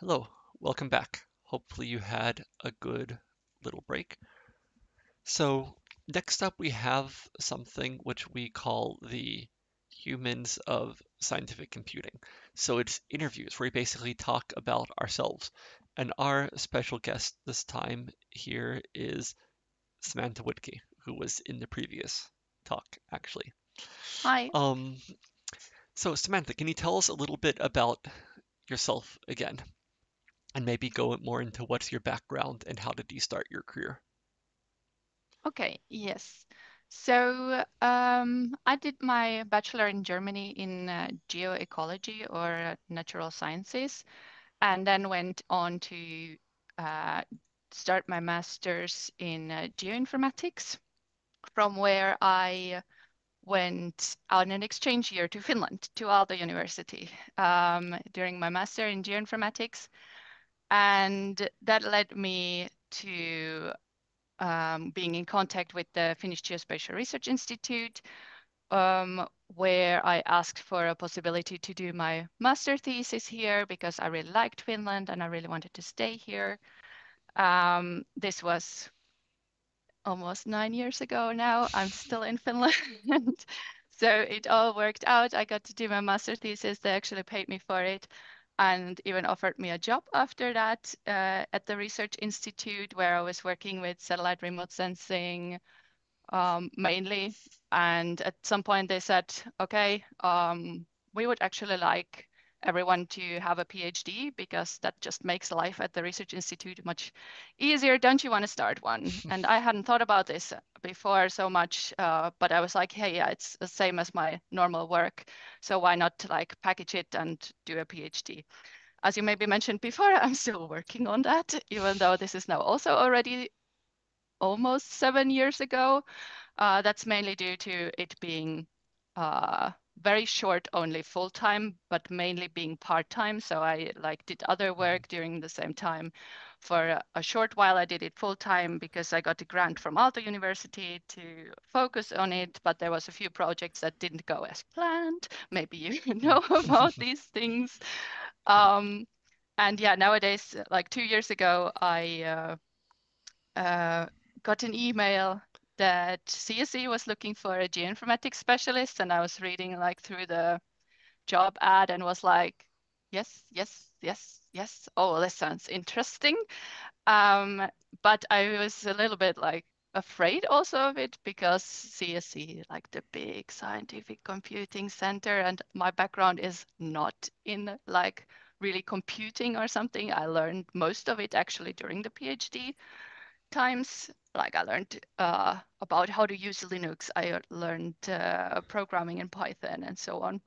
Hello, welcome back. Hopefully you had a good little break. So next up we have something which we call the humans of scientific computing. So it's interviews where we basically talk about ourselves. And our special guest this time here is Samantha Wittke, who was in the previous talk, actually. Hi. Um, so Samantha, can you tell us a little bit about yourself again? And maybe go more into what's your background and how did you start your career? Okay, yes. So um, I did my bachelor in Germany in uh, geoecology or natural sciences, and then went on to uh, start my master's in uh, geoinformatics, from where I went on an exchange year to Finland, to Aalto University, um, during my master in geoinformatics. And that led me to um, being in contact with the Finnish Geospatial Research Institute, um, where I asked for a possibility to do my master thesis here because I really liked Finland and I really wanted to stay here. Um, this was almost nine years ago now. I'm still in Finland. so it all worked out. I got to do my master thesis. They actually paid me for it and even offered me a job after that uh, at the Research Institute where I was working with satellite remote sensing um, mainly. And at some point they said, okay, um, we would actually like everyone to have a PhD because that just makes life at the Research Institute much easier. Don't you want to start one? and I hadn't thought about this before so much, uh, but I was like, hey, yeah, it's the same as my normal work. So why not like package it and do a PhD? As you maybe mentioned before, I'm still working on that, even though this is now also already almost seven years ago. Uh, that's mainly due to it being uh, very short only full time, but mainly being part time. So I like did other mm-hmm. work during the same time. For a short while, I did it full time because I got a grant from Aalto University to focus on it. But there was a few projects that didn't go as planned. Maybe you know about these things. Um, and yeah, nowadays, like two years ago, I uh, uh, got an email that CSC was looking for a geoinformatics specialist, and I was reading like through the job ad and was like, yes, yes, yes, yes. Oh, this sounds interesting. Um, but I was a little bit like afraid also of it because CSC, like the big scientific computing center, and my background is not in like really computing or something. I learned most of it actually during the PhD times like I learned uh, about how to use Linux. I learned uh, programming in Python and so on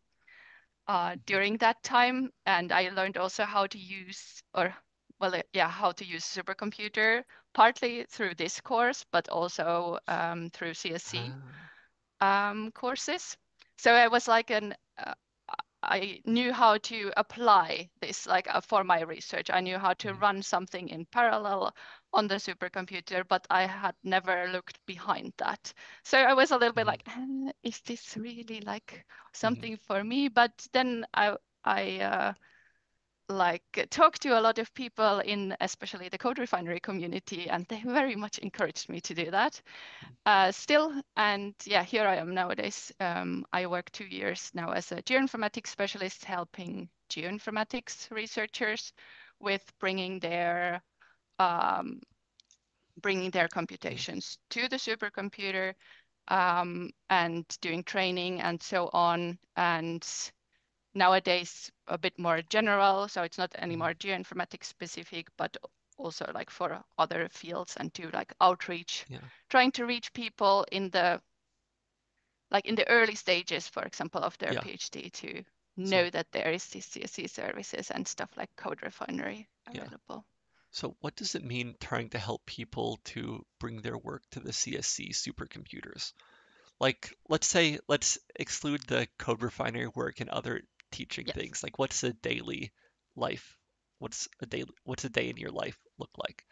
uh, during that time. And I learned also how to use, or well, uh, yeah, how to use supercomputer, partly through this course, but also um, through CSC ah. um, courses. So I was like an, uh, I knew how to apply this like uh, for my research. I knew how to mm. run something in parallel on the supercomputer, but I had never looked behind that. So I was a little bit mm-hmm. like, eh, is this really like mm-hmm. something mm-hmm. for me? But then I I uh, like talked to a lot of people in especially the CodeRefinery community, and they very much encouraged me to do that. Mm-hmm. Uh, still, and yeah, here I am nowadays. Um, I work two years now as a geoinformatics specialist, helping geoinformatics researchers with bringing their um, bringing their computations to the supercomputer um, and doing training and so on. And nowadays, a bit more general. So it's not anymore mm-hmm. geoinformatics specific, but also like for other fields and to like outreach, yeah. trying to reach people in the like in the early stages, for example, of their yeah. PhD to know so, that there is CSC services and stuff like CodeRefinery available. Yeah. So what does it mean trying to help people to bring their work to the CSC supercomputers? Like, let's say, let's exclude the CodeRefinery work and other teaching yes. things. Like, what's a daily life? What's a day? What's a day in your life look like?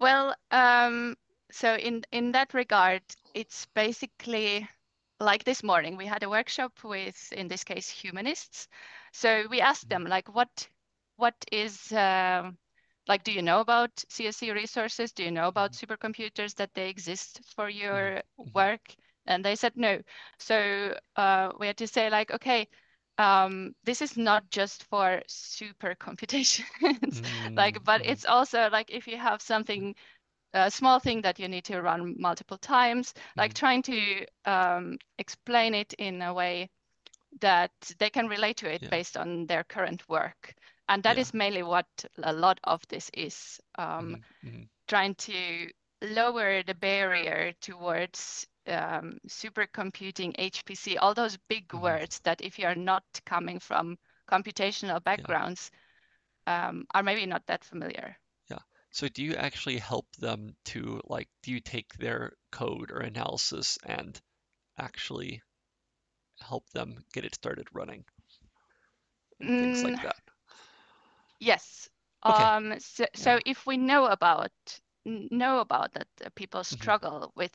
Well, um, so in in that regard, it's basically like this morning we had a workshop with, in this case, humanists. So we asked them like, what what is um, like, do you know about CSC resources? Do you know about Mhm. supercomputers that they exist for your Mhm. work? And they said no. So uh, we had to say like, okay, um, this is not just for super computations, like, but it's also like if you have something, a small thing that you need to run multiple times, like trying to um, explain it in a way that they can relate to it Yeah. based on their current work. And that Yeah. is mainly what a lot of this is um, Mhm. Mhm. trying to lower the barrier towards um, supercomputing, HPC, all those big Mhm. words that if you're not coming from computational backgrounds, um, are maybe not that familiar. Yeah. So do you actually help them to like, do you take their code or analysis and actually help them get it started running and things like Mm, that? Yes. Okay. Um, so, Yeah. so if we know about know about that uh, people Mhm. struggle with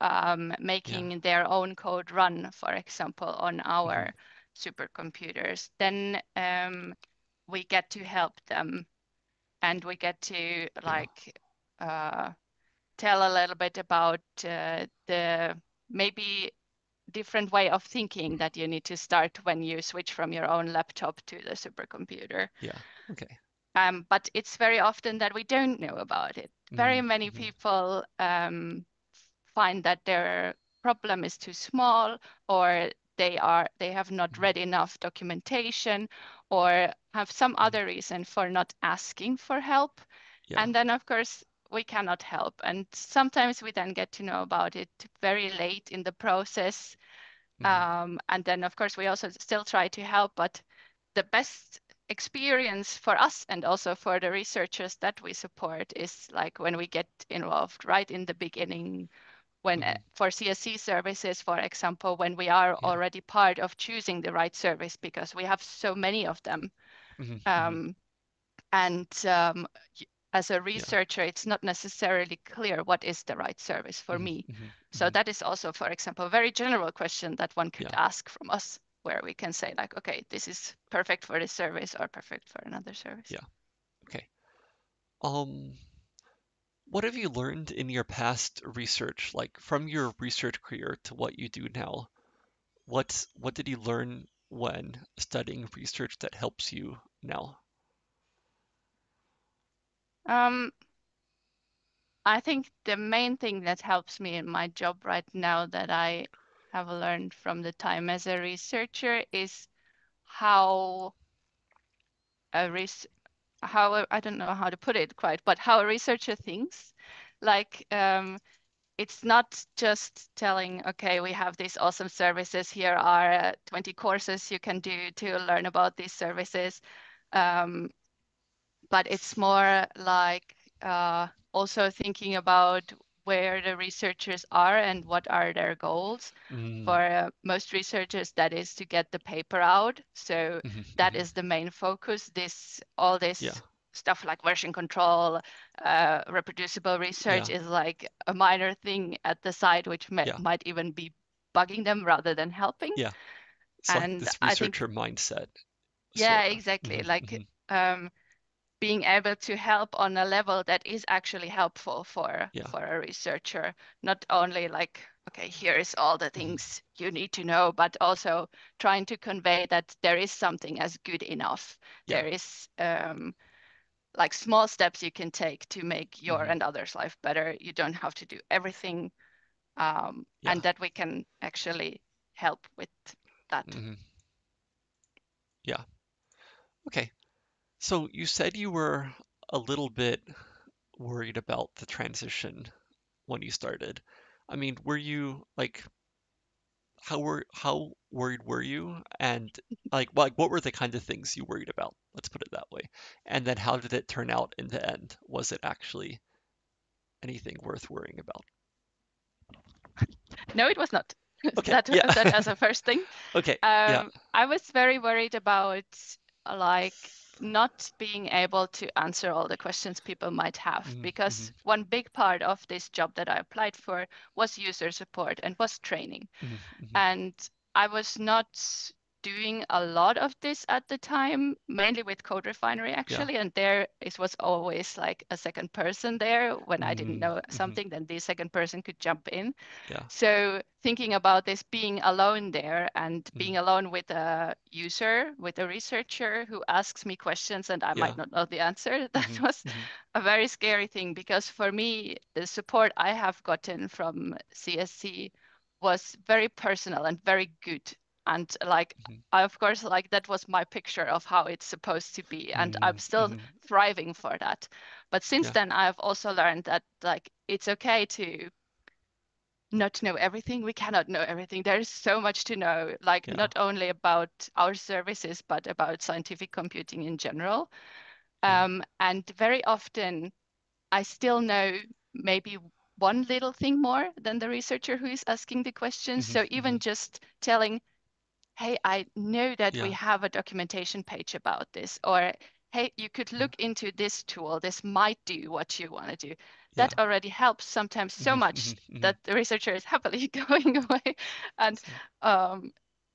um, making their own code run, for example, on our supercomputers, then um, we get to help them and we get to Yeah. like uh, tell a little bit about uh, the maybe different way of thinking that you need to start when you switch from your own laptop to the supercomputer. Yeah. Okay. Um, but it's very often that we don't know about it. Very Mhm. many Mhm. people um, find that their problem is too small or they are they have not Mhm. read enough documentation or have some Mhm. other reason for not asking for help. Yeah. And then of course we cannot help. And sometimes we then get to know about it very late in the process. Mhm. Um, and then of course we also still try to help, but the best experience for us and also for the researchers that we support is like when we get involved right in the beginning when uh, Mhm. for CSC services, for example, when we are Yeah. already part of choosing the right service because we have so many of them. Mhm. Mhm. Um, and um, as a Yeah. researcher, it's not necessarily clear what is the right service for Mhm. me. Mhm. So Mhm. that is also, for example, a very general question that one could Yeah. ask from us, where we can say like, okay, this is perfect for this service or perfect for another service. Yeah. Okay. Um, what have you learned in your past research, like from your research career to what you do now? What what did you learn when studying research that helps you now? Um, I think the main thing that helps me in my job right now that I have learned from the time as a researcher is how a res how a- I don't know how to put it quite, but how a researcher thinks. Like um, it's not just telling, okay, we have these awesome services. Here are uh, 20 courses you can do to learn about these services. Um, but it's more like uh, also thinking about where the researchers are and what are their goals. Mm, For uh, most researchers, that is to get the paper out. So mhm, that mhm. is the main focus. This all this Yeah. stuff like version control, uh, reproducible research Yeah. is like a minor thing at the side, which may, Yeah. might even be bugging them rather than helping. Yeah. It's like And this I think, researcher mindset, yeah, sort of. exactly. Mhm, Like mhm. um, being able to help on a level that is actually helpful for Yeah. for a researcher not only like okay here is all the Mhm. things you need to know but also trying to convey that there is something as good enough Yeah. there is um, like small steps you can take to make your Mhm. and others life better you don't have to do everything um, Yeah. and that we can actually help with that Mhm. Yeah. Okay. So you said you were a little bit worried about the transition when you started. I mean, were you like how were how worried were you? And like like what were the kind of things you worried about? Let's put it that way. And then how did it turn out in the end? Was it actually anything worth worrying about? no it was not Okay. that Yeah. that as a first thing Okay. Yeah. Um, I was very worried about like not being able to answer all the questions people might have Mhm, because mhm, one big part of this job that I applied for was user support and was training. mhm, mhm, And I was not doing a lot of this at the time, mainly with CodeRefinery actually, yeah. and there it was always like a second person there. When mm-hmm. I didn't know mm-hmm. something, mm-hmm. then the second person could jump in. Yeah. So thinking about this being alone there and mm-hmm. being alone with a user, with a researcher who asks me questions and I yeah. might not know the answer, that mm-hmm. was mm-hmm. a very scary thing because for me, the support I have gotten from CSC was very personal and very good and like mm-hmm. I, of course like that was my picture of how it's supposed to be and mm-hmm. i'm still mm-hmm. thriving for that but since yeah. then i've also learned that like it's okay to not know everything we cannot know everything there's so much to know like yeah. not only about our services but about scientific computing in general yeah. um, and very often i still know maybe one little thing more than the researcher who is asking the questions. Mm-hmm, so even mm-hmm. just telling, hey, I know that yeah. we have a documentation page about this, or hey, you could look mm-hmm. into this tool. This might do what you want to do. That yeah. already helps sometimes so mm-hmm, much mm-hmm, mm-hmm. that the researcher is happily going away. And um,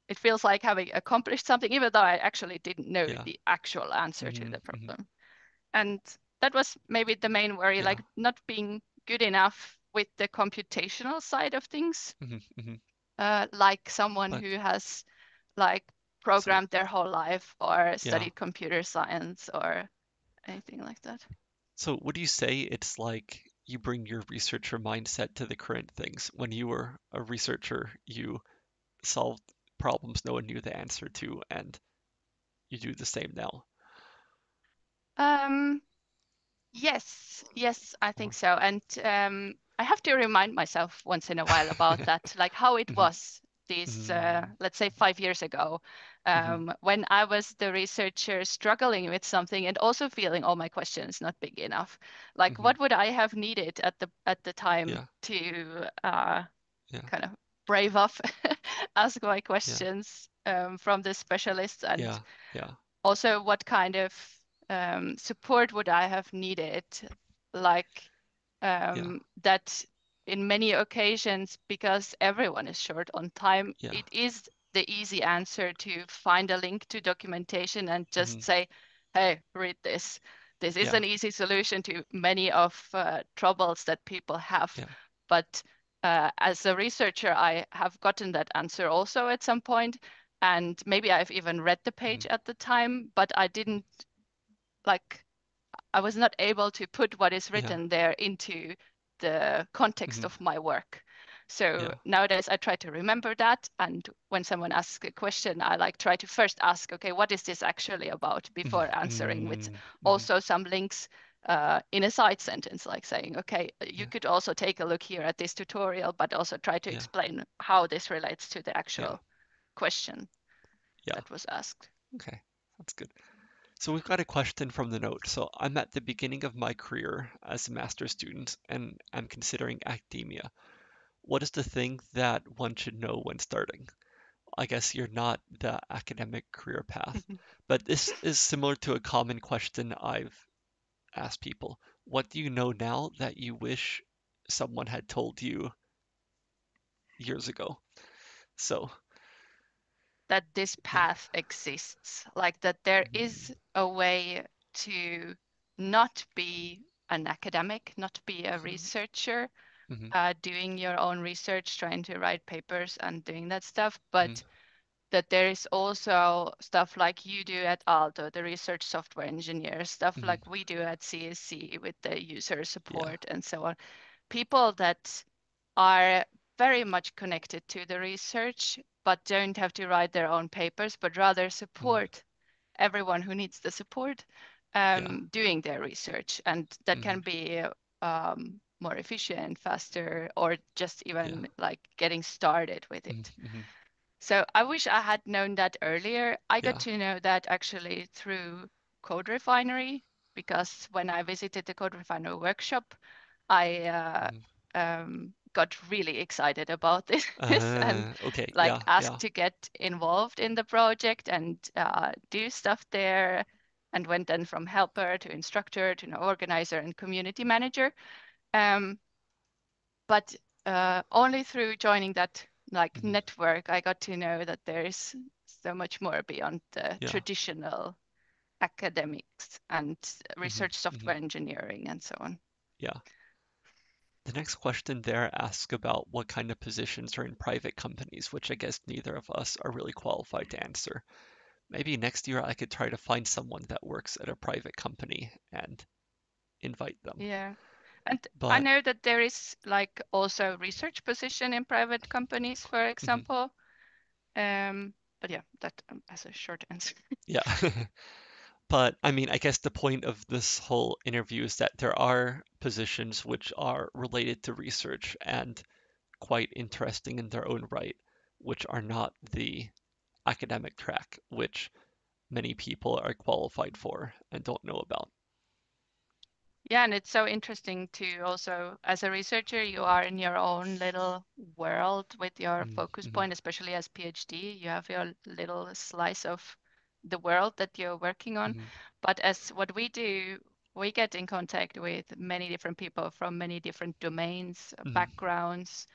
it feels like having accomplished something, even though I actually didn't know yeah. the actual answer to the problem. And that was maybe the main worry, like not being good enough with the computational side of things, mm-hmm, mm-hmm. Uh, like someone but, who has like programmed so, their whole life or studied yeah. computer science or anything like that. So would you say it's like you bring your researcher mindset to the current things? When you were a researcher, you solved problems no one knew the answer to, and you do the same now. Um, Yes, yes, I think so. And um, I have to remind myself once in a while about that, like how it mm-hmm. was uh, mm-hmm. let's say, five years ago, mm-hmm. um, mm-hmm. when I was the researcher struggling with something and also feeling, oh, my question is not big enough. Like, mm-hmm. what would I have needed at the at the time yeah. to uh, yeah. kind of brave up, ask my questions yeah. um, from the specialists, and also what kind of um, support would I have needed? Like um, that in many occasions, because everyone is short on time, yeah. it is the easy answer to find a link to documentation and just mm-hmm. say, hey, read this. This is yeah. an easy solution to many of uh, troubles that people have. But uh, as a researcher, I have gotten that answer also at some point, and maybe I've even read the page mm-hmm. at the time, but I didn't like I was not able to put what is written yeah. there into the context mm-hmm. of my work. So yeah. nowadays I try to remember that. And when someone asks a question, I like try to first ask, okay, what is this actually about before mm-hmm. answering with mm-hmm. also some links uh, in a side sentence, like saying, okay, you yeah. could also take a look here at this tutorial, but also try to yeah. explain how this relates to the actual question that was asked. Okay, that's good. So we've got a question from the note. So I'm at the beginning of my career as a master's student and I'm considering academia. What is the thing that one should know when starting? I guess you're not the academic career path, mm-hmm. but this is similar to a common question I've asked people. What do you know now that you wish someone had told you years ago? So that this path exists, like that there is a way to not be an academic, not be a mm-hmm. researcher, mm-hmm. uh, doing your own research, trying to write papers and doing that stuff, but mm-hmm. that there is also stuff like you do at Aalto, the research software engineer, stuff mm-hmm. like we do at CSC with the user support yeah. and so on. People that are very much connected to the research but don't have to write their own papers, but rather support mm. everyone who needs the support um, yeah. doing their research. And that mm. can be um, more efficient, faster, or just even yeah. like getting started with it. Mm-hmm, mm-hmm. So I wish I had known that earlier. I got to know that actually through CodeRefinery, because when I visited the CodeRefinery workshop, I uh, mm. um, got really excited about this uh, and okay. like yeah, asked yeah. to get involved in the project and uh, do stuff there and went then from helper to instructor to organizer and community manager um, but uh, only through joining that like mm-hmm. network i got to know that there's so much more beyond the Yeah. traditional academics and Mhm, research mhm. software engineering and so on. Yeah. The next question there asks about what kind of positions are in private companies, which I guess neither of us are really qualified to answer. Maybe next year I could try to find someone that works at a private company and invite them. Yeah. And I know that there is like also research position in private companies, for mhm, example. Um, but yeah, that um, as a short answer. yeah. But I mean, I guess the point of this whole interview is that there are positions which are related to research and quite interesting in their own right, which are not the academic track, which many people are qualified for and don't know about. Yeah, and it's so interesting to also, as a researcher, you are in your own little world with your Mm, focus mhm, point, especially as PhD. You have your little slice of the world that you're working on. mhm, But as what we do, we get in contact with many different people from many different domains, mhm, backgrounds,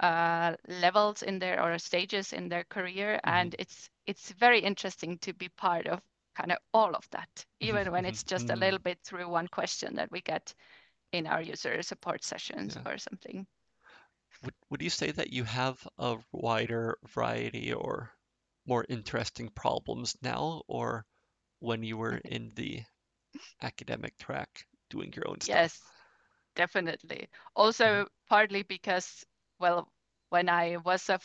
uh, levels in their or stages in their career, mhm, and it's it's very interesting to be part of kind of all of that, even when it's just a mm, little bit through one question that we get in our user support sessions yeah. or something. Would would you say that you have a wider variety or more interesting problems now, or when you were in the academic track doing your own stuff? Yes, definitely. Mhm, Also, partly because, well, when I was a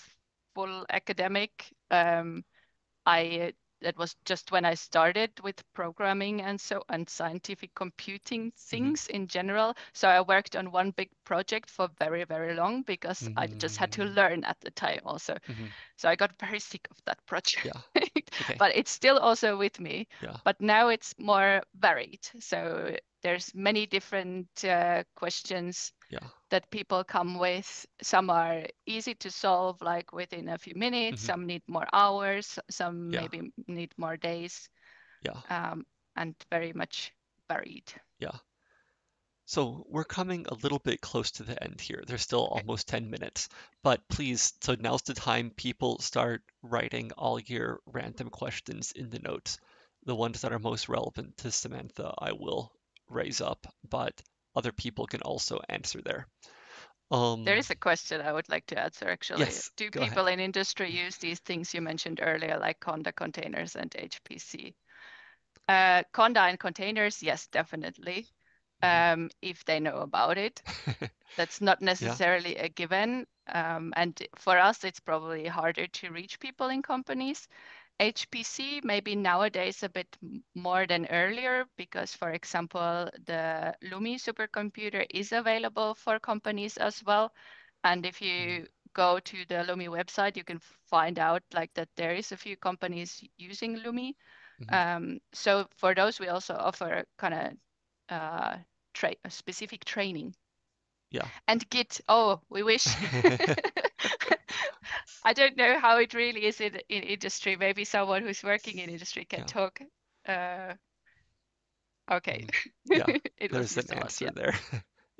full academic, um, I that was just when I started with programming and so and scientific computing mhm, things in general. So I worked on one big project for very, very long because I just had to mm, learn at the time also. mhm, So I got very sick of that project. Yeah. Okay. but it's still also with me. Yeah. But now it's more varied. So there's many different uh, questions Yeah. that people come with. Some are easy to solve, like within a few minutes. mhm, Some need more hours. Some Yeah. maybe need more days, Yeah. um, and very much varied. Yeah. So we're coming a little bit close to the end here. There's still almost 10 minutes. But please, so now's the time people start writing all your random questions in the notes. The ones that are most relevant to Samantha, I will raise up, but other people can also answer there. Um, There is a question I would like to answer actually. yes, Do people ahead. in industry use these things you mentioned earlier, like Conda containers and HPC? Uh, Conda and containers, yes, definitely. Um, if they know about it. That's not Yeah. necessarily a given. Um, and for us, it's probably harder to reach people in companies. HPC, maybe nowadays a bit more than earlier, because, for example, the Lumi supercomputer is available for companies as well. And if you go to the Lumi website, you can find out like that there is a few companies using Lumi. mhm. Um, so for those, we also offer kind of uh, tra specific training Yeah. and Git. Oh, we wish. I don't know how it really is in, in industry. Maybe someone who's working in industry can Yeah. talk. Uh, okay. Mhm. Yeah. It was There's an used a lot. Yeah. there.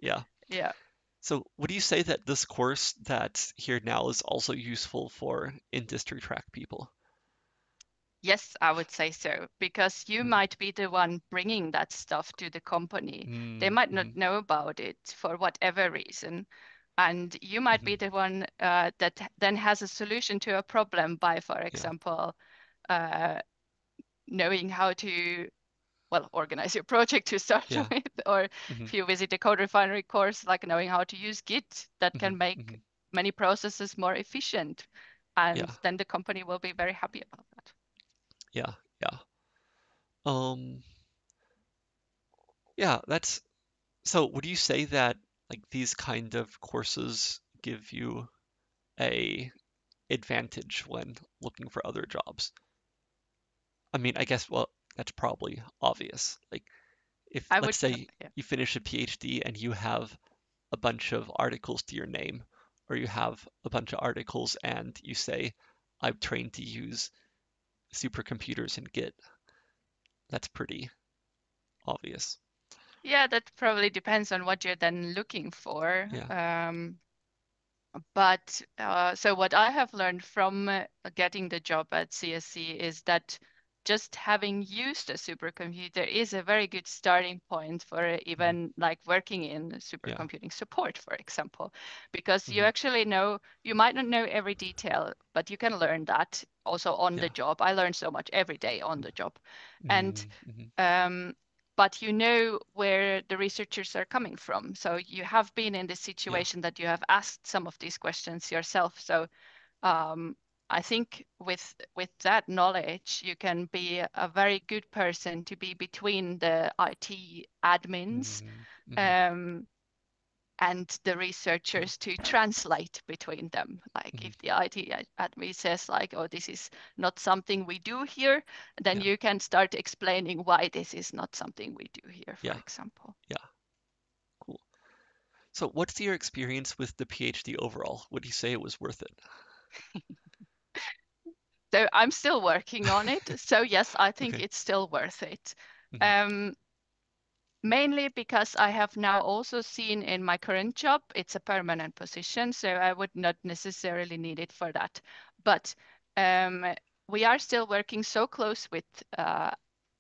Yeah. Yeah. So would you say that this course that's here now is also useful for industry track people? Yes, I would say so, because you Mm, might be the one bringing that stuff to the company. They mm, might not mhm, know about it for whatever reason. And you might be mhm. the one uh, that then has a solution to a problem by, for Yeah. example, uh, knowing how to well organize your project to start Yeah. with or Mhm, if you visit a CodeRefinery course like knowing how to use git that can mhm, make mhm. many processes more efficient and Yeah. then the company will be very happy about Yeah. Yeah. Um, yeah, that's so would you say that like these kind of courses give you a advantage when looking for other jobs? I mean, I guess well, that's probably obvious. Like if i let's would say yeah you finish a PhD and you have a bunch of articles to your name, or you have a bunch of articles and you say, I'm trained to use supercomputers and Git. That's pretty obvious. yeah that probably depends on what you're then looking for Yeah. um but uh, so what I have learned from uh, getting the job at CSC is that just having used a supercomputer is a very good starting point for Mm-hmm. even like working in supercomputing support, for example, because you Mhm. actually know you might not know every detail, but you can learn that also on Yeah. the job. I learn so much every day on the job, and Mhm. um, but you know where the researchers are coming from. So you have been in the situation that you have asked some of these questions yourself. So um, I think with with that knowledge, you can be a very good person to be between the IT admins Mhm. Mhm. um, and the researchers to translate between them. Like Mhm. if the IT admin says like, "Oh, this is not something we do here," then Yeah. you can start explaining why this is not something we do here, for Yeah. example. Yeah. Cool. So what's your experience with the PhD overall? Would you say it was worth it? So I'm still working on it. So yes, I think Okay. it's still worth it. Mhm. Um, mainly because I have now also seen in my current job, it's a permanent position, so I would not necessarily need it for that. But um, we are still working so close with uh,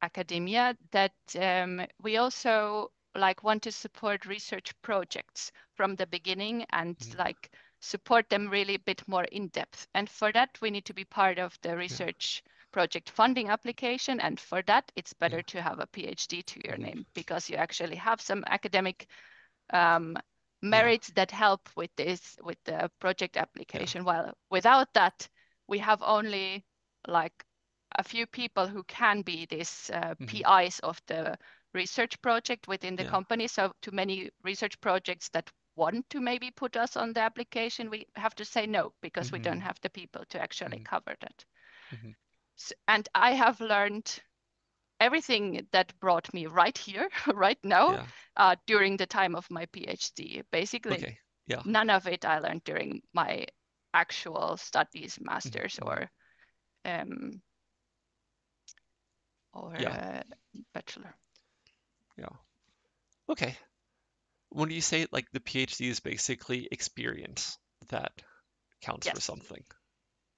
academia that um, we also like want to support research projects from the beginning and Mhm. like support them really a bit more in depth. And for that, we need to be part of the Yeah. research project funding application. And for that, it's better Yeah. to have a PhD to your name because you actually have some academic um, Yeah. merits that help with this, with the project application. While without that, we have only like a few people who can be these uh, Mhm. PIs of the research project within the Yeah. company. So to many research projects that want to maybe put us on the application, we have to say no because we don't Mhm. have the people to actually Mhm. cover that. Mhm. S and I have learned everything that brought me right here, right now, Yeah. uh, during the time of my PhD. Basically, Okay. Yeah. none of it I learned during my actual studies, Mhm. masters or um, or Yeah. uh, bachelor. Yeah. Okay. When you say like the PhD is basically experience that counts for Yes, something.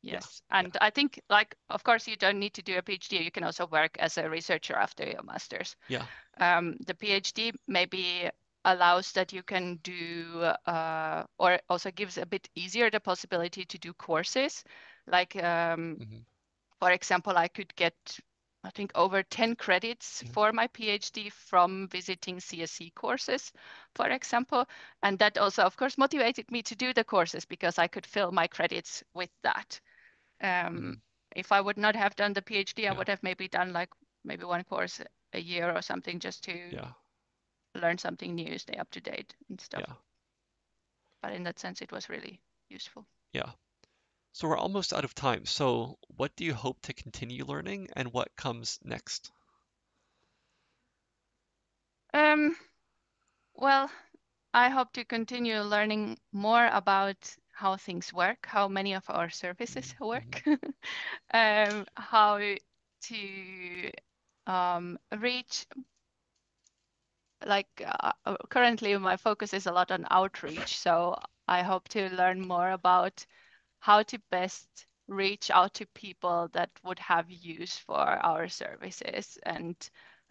Yeah. yes. And I think, like, of course, you don't need to do a PhD. You can also work as a researcher after your master's. Yeah. Um, the PhD maybe allows that you can do, uh, or also gives a bit easier the possibility to do courses. Like, um, Mhm. for example, I could get, I think, over 10 credits Mhm. for my PhD from visiting CSC courses, for example. And that also, of course, motivated me to do the courses because I could fill my credits with that. Um, Mhm. if I would not have done the PhD, I would have maybe done like maybe one course a year or something just to Yeah. learn something new, stay up to date and stuff. Yeah. But in that sense, it was really useful. Yeah. So we're almost out of time. So what do you hope to continue learning and what comes next? Um, well, I hope to continue learning more about how things work, how many of our services Mhm. work, um, how to um, reach like uh, currently my focus is a lot on outreach, so I hope to learn more about how to best reach out to people that would have use for our services and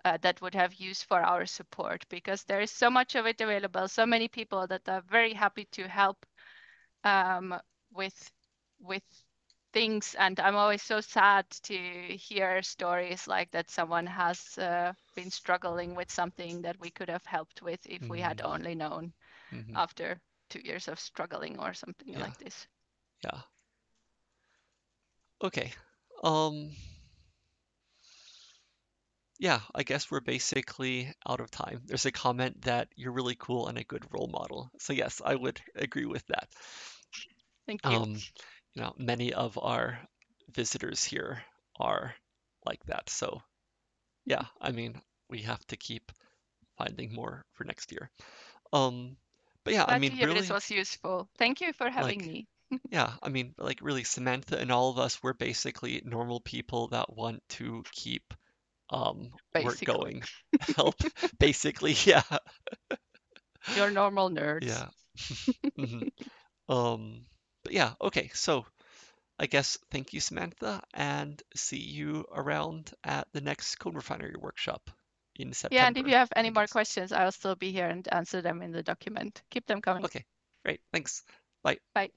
uh, that would have use for our support because there is so much of it available, so many people that are very happy to help um, with with things and i'm always so sad to hear stories like that someone has uh, been struggling with something that we could have helped with if we had Mhm. only known Mhm. after two years of struggling or something Yeah. like this Yeah. Okay. Um, yeah, I guess we're basically out of time. There's a comment that you're really cool and a good role model. So yes, I would agree with that. thank you Um, you know, many of our visitors here are like that. So yeah, I mean, we have to keep finding more for next year. Um, but yeah, I glad to mean, hear this really, was useful thank you for having like, me yeah, I mean, like, really, Samantha and all of us, we're basically normal people that want to keep um work basically going, help, basically, yeah, you're normal nerds yeah. hmm Um, but yeah, okay. So I guess thank you, Samantha, and see you around at the next CodeRefinery workshop in September. Yeah, and if you have any I more guess. questions, I'll still be here and answer them in the document. Keep them coming. Okay, great. Thanks. Bye. Bye.